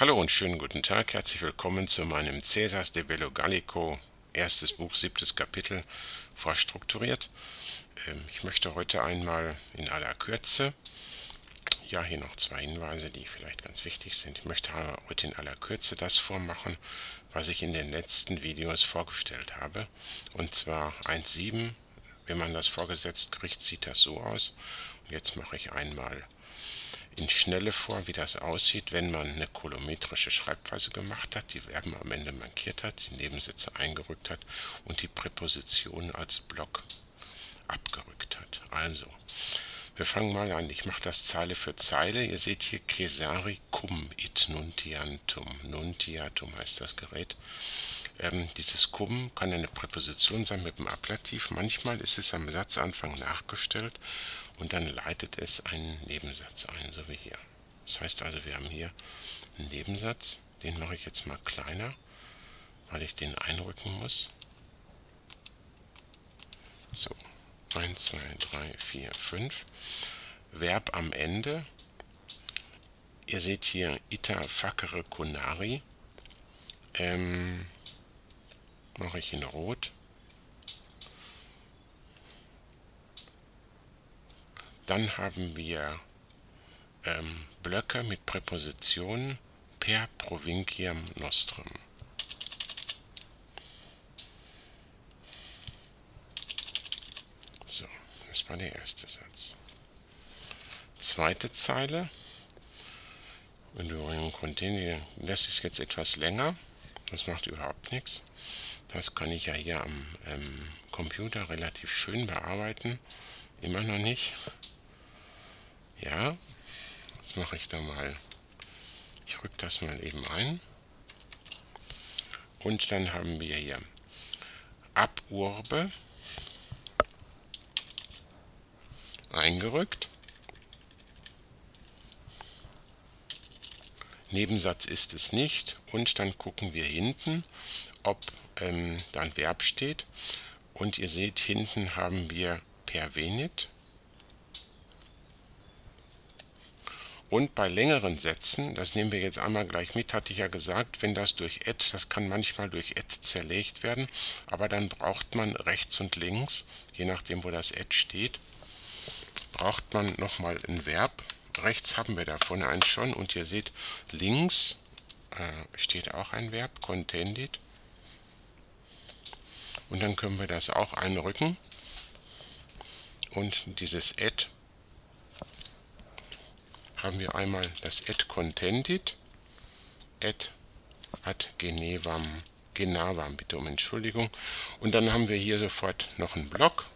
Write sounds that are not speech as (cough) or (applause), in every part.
Hallo und schönen guten Tag, herzlich willkommen zu meinem Caesars de Bello Gallico, erstes Buch, siebtes Kapitel, vorstrukturiert. Ähm, ich möchte heute einmal in aller Kürze, ja hier noch zwei Hinweise, die vielleicht ganz wichtig sind. Ich möchte heute in aller Kürze das vormachen, was ich in den letzten Videos vorgestellt habe. Und zwar 1.7, wenn man das vorgesetzt kriegt, sieht das so aus. Und jetzt mache ich einmal in Schnelle vor, wie das aussieht, wenn man eine kolometrische Schreibweise gemacht hat, die Verben am Ende markiert hat, die Nebensätze eingerückt hat und die Präpositionen als Block abgerückt hat. Also, wir fangen mal an. Ich mache das Zeile für Zeile. Ihr seht hier Cesari cum it nuntiantum. Nuntiatum heißt das Gerät. Ähm, dieses cum kann eine Präposition sein mit dem Ablativ. Manchmal ist es am Satzanfang nachgestellt und dann leitet es einen Nebensatz ein, so wie hier. Das heißt also, wir haben hier einen Nebensatz, den mache ich jetzt mal kleiner, weil ich den einrücken muss. So, 1, 2, 3, 4, 5. Verb am Ende. Ihr seht hier ita facere conari. Ähm, mache ich in Rot. Dann haben wir ähm, Blöcke mit Präpositionen per Provinciam nostrum. So, das war der erste Satz. Zweite Zeile. Das ist jetzt etwas länger. Das macht überhaupt nichts. Das kann ich ja hier am ähm, Computer relativ schön bearbeiten. Immer noch nicht. Ja, jetzt mache ich da mal, ich rücke das mal eben ein. Und dann haben wir hier ab Urbe eingerückt. Nebensatz ist es nicht. Und dann gucken wir hinten, ob ähm, da ein Verb steht. Und ihr seht, hinten haben wir per Und bei längeren Sätzen, das nehmen wir jetzt einmal gleich mit, hatte ich ja gesagt, wenn das durch et, das kann manchmal durch et zerlegt werden, aber dann braucht man rechts und links, je nachdem wo das et steht, braucht man nochmal ein Verb. Rechts haben wir davon eins schon und ihr seht, links äh, steht auch ein Verb, contendit. Und dann können wir das auch einrücken. Und dieses et haben wir einmal das et contentit, et ad genevam, genavam, bitte um Entschuldigung. Und dann haben wir hier sofort noch einen Block.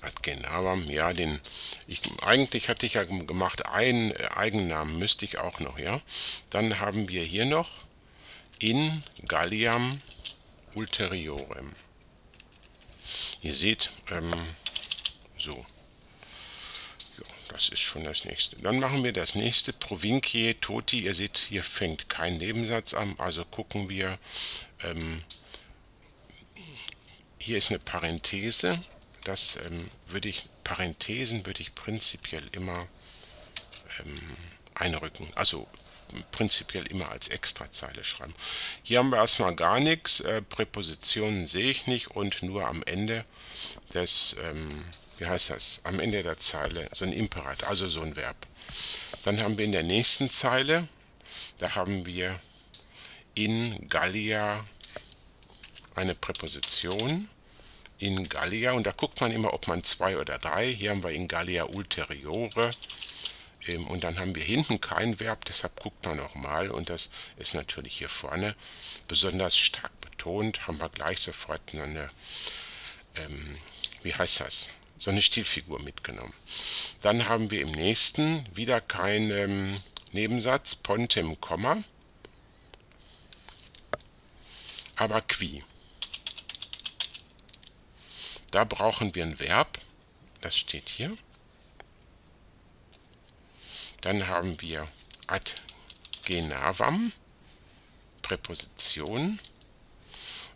Ad genavam, ja, den, ich, eigentlich hatte ich ja gemacht, einen Eigennamen müsste ich auch noch, ja. Dann haben wir hier noch in Galliam ulteriorem. Ihr seht, ähm, so. Das ist schon das nächste. Dann machen wir das nächste. Provincie toti. Ihr seht, hier fängt kein Nebensatz an. Also gucken wir. Ähm, hier ist eine Parenthese. Das ähm, würde ich, Parenthesen würde ich prinzipiell immer ähm, einrücken. Also prinzipiell immer als Extrazeile schreiben. Hier haben wir erstmal gar nichts. Äh, Präpositionen sehe ich nicht und nur am Ende des ähm, wie heißt das, am Ende der Zeile, so ein Imperat, also so ein Verb. Dann haben wir in der nächsten Zeile, da haben wir in Gallia eine Präposition, in Gallia, und da guckt man immer, ob man zwei oder drei, hier haben wir in Gallia ulteriore, ähm, und dann haben wir hinten kein Verb, deshalb guckt man nochmal, und das ist natürlich hier vorne besonders stark betont, haben wir gleich sofort eine, ähm, wie heißt das, so eine Stilfigur mitgenommen. Dann haben wir im nächsten wieder keinen ähm, Nebensatz, pontem, Komma, aber qui. Da brauchen wir ein Verb, das steht hier. Dann haben wir ad genavam, Präposition.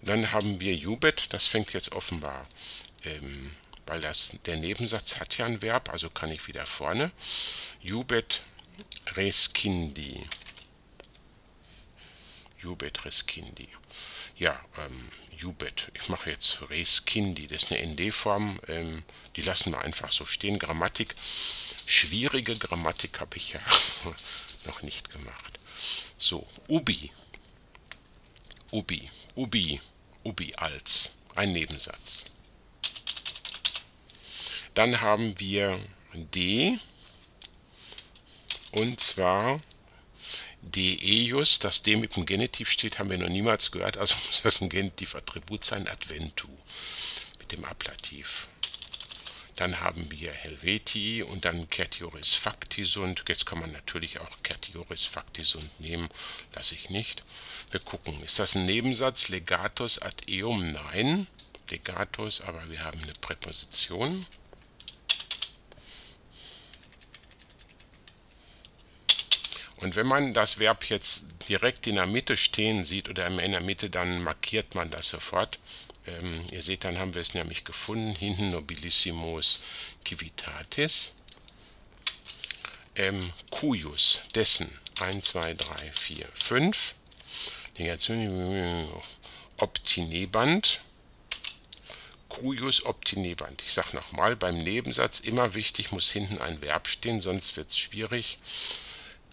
Dann haben wir jubet, das fängt jetzt offenbar ähm, weil das, der Nebensatz hat ja ein Verb, also kann ich wieder vorne. Jubet Reskindi. Jubet Reskindi. Ja, ähm, Jubet. Ich mache jetzt Reskindi. Das ist eine ND-Form. Ähm, die lassen wir einfach so stehen. Grammatik. Schwierige Grammatik habe ich ja (laughs) noch nicht gemacht. So, Ubi. Ubi. Ubi. Ubi als. Ein Nebensatz. Dann haben wir D. Und zwar Deius, dass D mit dem Genitiv steht, haben wir noch niemals gehört, also (laughs) muss das ein Genitivattribut sein, Adventu, mit dem Ablativ. Dann haben wir Helvetii und dann Certioris Factisunt. Jetzt kann man natürlich auch Certioris Factisunt nehmen, lasse ich nicht. Wir gucken, ist das ein Nebensatz? Legatus ad eum? Nein, Legatus, aber wir haben eine Präposition. Und wenn man das Verb jetzt direkt in der Mitte stehen sieht oder in der Mitte, dann markiert man das sofort. Ähm, ihr seht, dann haben wir es nämlich gefunden. Hinten Nobilissimus Civitatis. Ähm, cuius, dessen. 1, 2, 3, 4, 5. Obtineband. Cuius obtineband. Ich sage nochmal, beim Nebensatz immer wichtig, muss hinten ein Verb stehen, sonst wird es schwierig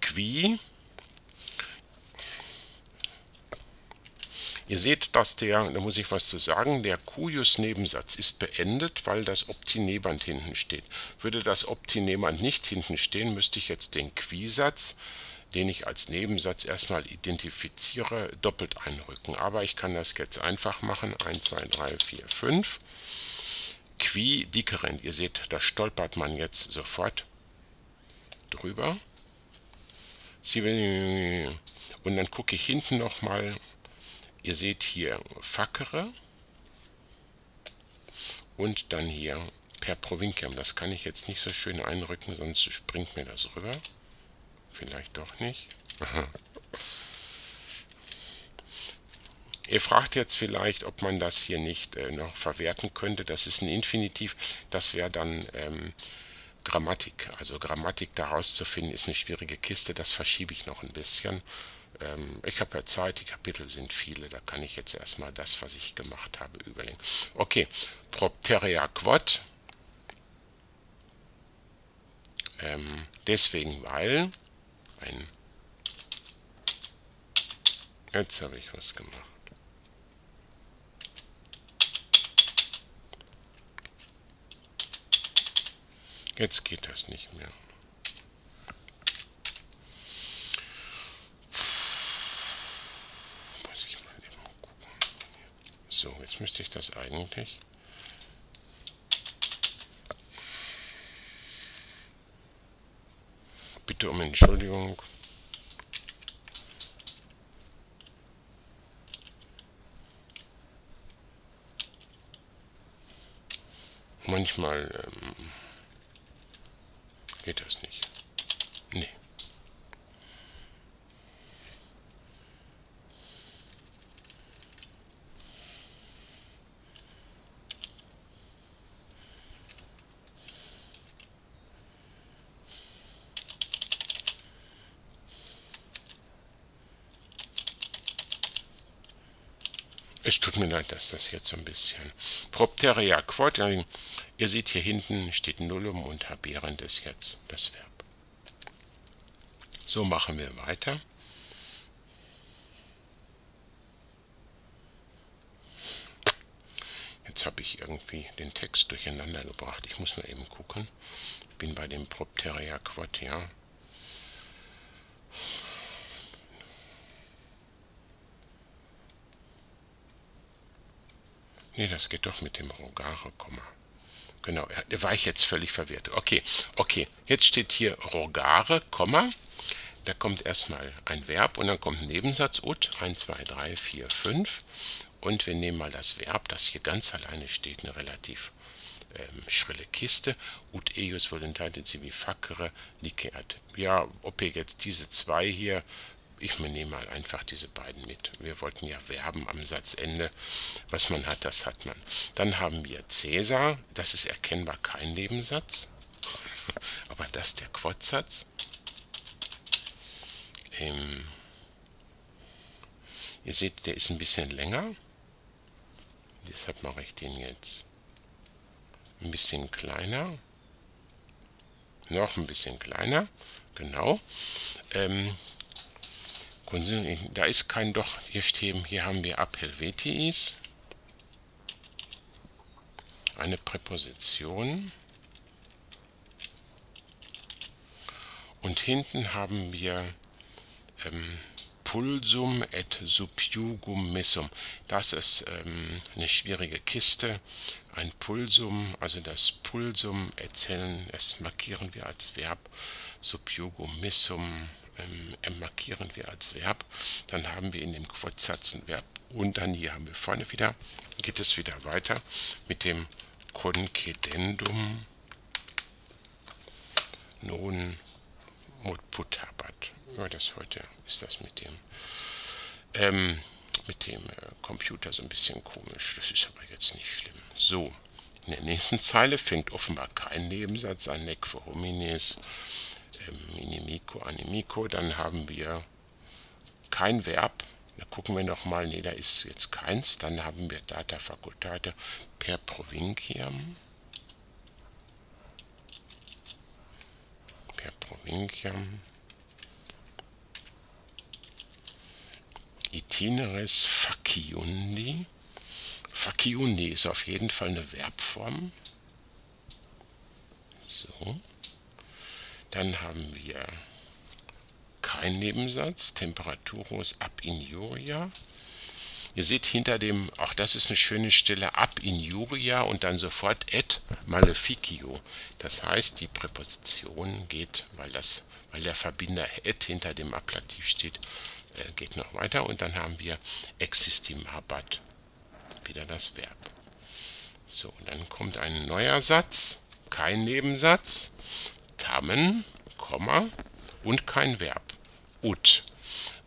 qui. Ihr seht, dass der, da muss ich was zu sagen, der Cuius-Nebensatz ist beendet, weil das Optineband hinten steht. Würde das Optineband nicht hinten stehen, müsste ich jetzt den Qui-Satz, den ich als Nebensatz erstmal identifiziere, doppelt einrücken. Aber ich kann das jetzt einfach machen. 1, 2, 3, 4, 5. Qui dicerent. Ihr seht, da stolpert man jetzt sofort drüber. Und dann gucke ich hinten nochmal. Ihr seht hier Fackere. Und dann hier per Provincium. Das kann ich jetzt nicht so schön einrücken, sonst springt mir das rüber. Vielleicht doch nicht. Ihr fragt jetzt vielleicht, ob man das hier nicht äh, noch verwerten könnte. Das ist ein Infinitiv. Das wäre dann ähm, Grammatik. Also Grammatik daraus zu finden, ist eine schwierige Kiste. Das verschiebe ich noch ein bisschen. Ähm, ich habe ja Zeit, die Kapitel sind viele. Da kann ich jetzt erstmal das, was ich gemacht habe, überlegen. Okay, Propteria quod. Ähm, deswegen, weil ein... Jetzt habe ich was gemacht. Jetzt geht das nicht mehr. Muss ich mal eben gucken. So, jetzt müsste ich das eigentlich... Bitte um Entschuldigung. Manchmal... Ähm Geht das nicht? Nee. Es tut mir leid, dass das jetzt so ein bisschen... Propteria quod, Ihr seht hier hinten steht Nullum und haberend ist jetzt das Verb. So machen wir weiter. Jetzt habe ich irgendwie den Text durcheinander gebracht. Ich muss mal eben gucken. Ich bin bei dem Propteria Quod. Nee, das geht doch mit dem Rogare, Komma. Genau, da war ich jetzt völlig verwirrt. Okay, okay, jetzt steht hier rogare, Komma. Da kommt erstmal ein Verb und dann kommt ein Nebensatz ut, 1, 2, 3, 4, 5. Und wir nehmen mal das Verb, das hier ganz alleine steht, eine relativ ähm, schrille Kiste. Ut eius voluntate civi facere liceat. Ja, ob ihr jetzt diese zwei hier ich nehme mal einfach diese beiden mit. Wir wollten ja werben am Satzende. Was man hat, das hat man. Dann haben wir Cäsar. Das ist erkennbar kein Nebensatz. (laughs) Aber das ist der Quadsatz. Ähm, ihr seht, der ist ein bisschen länger. Deshalb mache ich den jetzt ein bisschen kleiner. Noch ein bisschen kleiner. Genau. Ähm, da ist kein Doch. Hier stehen, hier haben wir ab. Eine Präposition. Und hinten haben wir ähm, Pulsum et subjugum missum. Das ist ähm, eine schwierige Kiste. Ein Pulsum, also das Pulsum erzählen, es markieren wir als Verb. Subjugum missum ähm, markieren wir als Verb. Dann haben wir in dem Kurzsatz ein Verb. Und dann hier haben wir vorne wieder, geht es wieder weiter mit dem Concedendum non Mut Putabat. Ja, das heute ist das mit dem ähm, mit dem äh, Computer so ein bisschen komisch. Das ist aber jetzt nicht schlimm. So, in der nächsten Zeile fängt offenbar kein Nebensatz an. Nec for homines, inimico, animico. Dann haben wir kein Verb. Da gucken wir nochmal. Ne, da ist jetzt keins. Dann haben wir Data Facultate per Provinciam. per Provinciam Itineris faciundi. Faciundi ist auf jeden Fall eine Verbform. So. Dann haben wir kein Nebensatz, Temperaturus ab injuria. Ihr seht hinter dem, auch das ist eine schöne Stelle, ab injuria und dann sofort et maleficio. Das heißt, die Präposition geht, weil, das, weil der Verbinder et hinter dem Ablativ steht, äh, geht noch weiter und dann haben wir existimabat. Wieder das Verb. So, dann kommt ein neuer Satz, kein Nebensatz, tamen, Komma und kein Verb. Ut.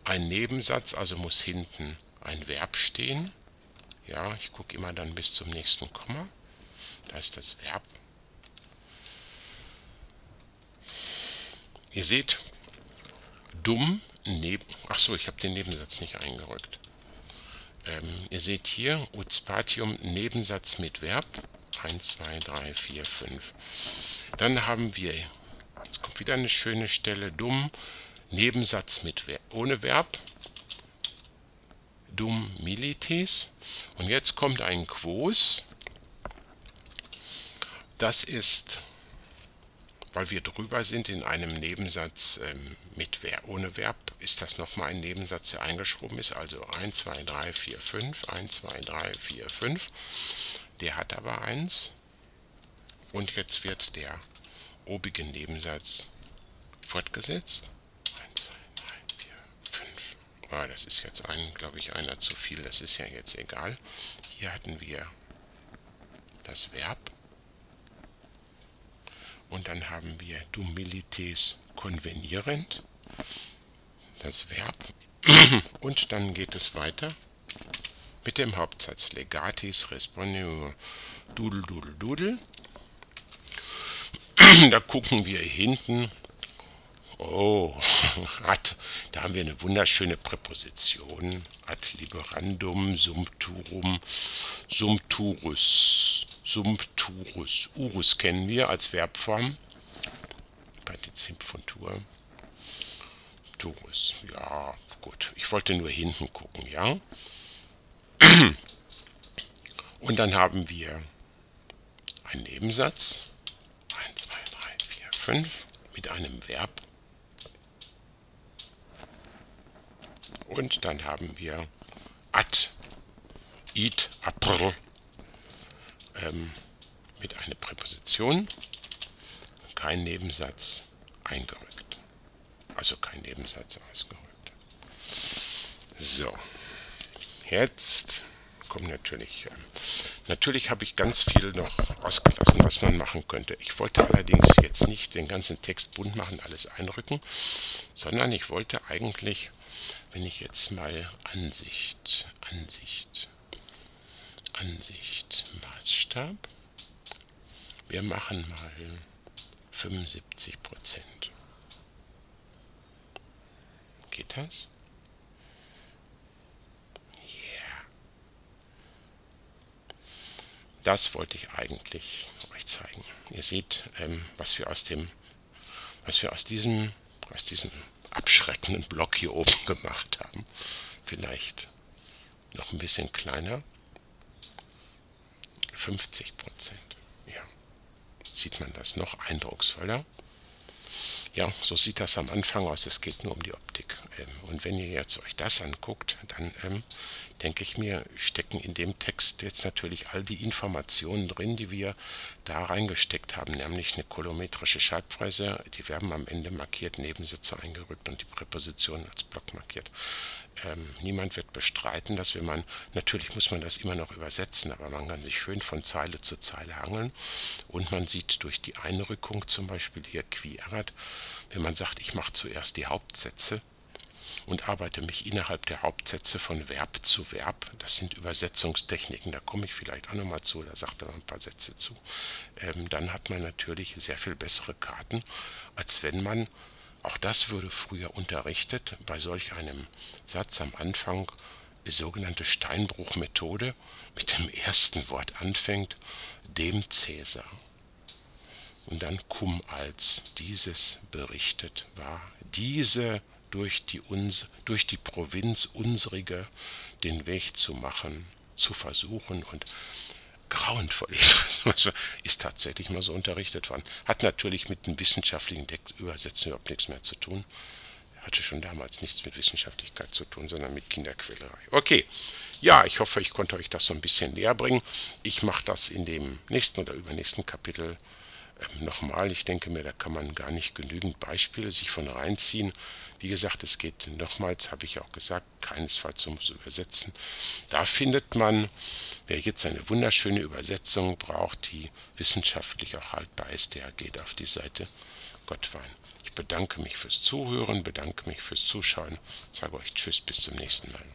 Ein Nebensatz, also muss hinten ein Verb stehen. Ja, ich gucke immer dann bis zum nächsten Komma. Da ist das Verb. Ihr seht, dumm neben... Achso, ich habe den Nebensatz nicht eingerückt. Ähm, ihr seht hier, Uzpatium, Nebensatz mit Verb. 1, 2, 3, 4, 5. Dann haben wir, wieder eine schöne Stelle, dumm, Nebensatz mit ohne Verb dum militis. Und jetzt kommt ein Quos. Das ist, weil wir drüber sind in einem Nebensatz ähm, mit ohne Verb, ist das nochmal ein Nebensatz, der eingeschoben ist. Also 1, 2, 3, 4, 5, 1, 2, 3, 4, 5. Der hat aber 1. Und jetzt wird der obige Nebensatz fortgesetzt. Ah, das ist jetzt ein, glaube ich, einer zu viel. Das ist ja jetzt egal. Hier hatten wir das Verb. Und dann haben wir dumilites konvenierend. Das Verb. (clears throat) Und dann geht es weiter mit dem Hauptsatz legatis respondetur dudel dudel dudel. (clears throat) Da gucken wir hinten Oh, (laughs) ad, da haben wir eine wunderschöne Präposition. Ad liberandum, sumpturum, sumpturus, sumpturus. Urus kennen wir als Verbform. Partizip von Tour. Turus, ja, gut. Ich wollte nur hinten gucken, ja. (clears throat) Und dann haben wir einen Nebensatz. 1, 2, 3, 4, 5 mit einem Verb Und dann haben wir ad, id, apr ähm, mit einer Präposition, kein Nebensatz eingerückt. Also kein Nebensatz ausgerückt. So, jetzt kommt natürlich, äh, natürlich habe ich ganz viel noch ausgelassen, was man machen könnte. Ich wollte allerdings jetzt nicht den ganzen Text bunt machen, alles einrücken, sondern ich wollte eigentlich wenn ich jetzt mal Ansicht, Ansicht, Ansicht, Maßstab, wir machen mal 75 Prozent. Geht das? Das wollte ich eigentlich euch zeigen. Ihr seht, ähm, was wir aus dem, was wir aus diesem, aus diesem abschreckenden Block hier oben (laughs) gemacht haben. Vielleicht noch ein bisschen kleiner. 50 Prozent. Ja. Sieht man das noch eindrucksvoller? Ja, so sieht das am Anfang aus. Es geht nur um die Optik. Ähm, und wenn ihr jetzt euch das anguckt, dann ähm, denke ich mir, stecken in dem Text jetzt natürlich all die Informationen drin, die wir da reingesteckt haben, nämlich eine kolometrische Schreibweise, die Verben am Ende markiert, Nebensätze eingerückt und die Präpositionen als Block markiert. Ähm, niemand wird bestreiten, dass wenn man, natürlich muss man das immer noch übersetzen, aber man kann sich schön von Zeile zu Zeile hangeln. Und man sieht durch die Einrückung zum Beispiel hier querert, wenn man sagt, ich mache zuerst die Hauptsätze und arbeite mich innerhalb der Hauptsätze von Verb zu Verb, das sind Übersetzungstechniken, da komme ich vielleicht auch nochmal zu, da sagt er noch ein paar Sätze zu, ähm, dann hat man natürlich sehr viel bessere Karten, als wenn man auch das würde früher unterrichtet bei solch einem Satz am Anfang, die sogenannte Steinbruchmethode mit dem ersten Wort anfängt, dem Cäsar. Und dann cum als dieses berichtet war, diese durch die, uns, durch die Provinz unsrige den Weg zu machen, zu versuchen und grauenvoll. (laughs) ist tatsächlich mal so unterrichtet worden. Hat natürlich mit dem wissenschaftlichen Übersetzen überhaupt nichts mehr zu tun. Hatte schon damals nichts mit Wissenschaftlichkeit zu tun, sondern mit Kinderquälerei. Okay, ja, ich hoffe, ich konnte euch das so ein bisschen näher bringen. Ich mache das in dem nächsten oder übernächsten Kapitel nochmal. Ich denke mir, da kann man gar nicht genügend Beispiele sich von reinziehen. Wie gesagt, es geht nochmals, habe ich auch gesagt, keinesfalls ums Übersetzen. Da findet man, wer jetzt eine wunderschöne Übersetzung braucht, die wissenschaftlich auch haltbar ist, der geht auf die Seite Gottwein. Ich bedanke mich fürs Zuhören, bedanke mich fürs Zuschauen, sage euch Tschüss, bis zum nächsten Mal.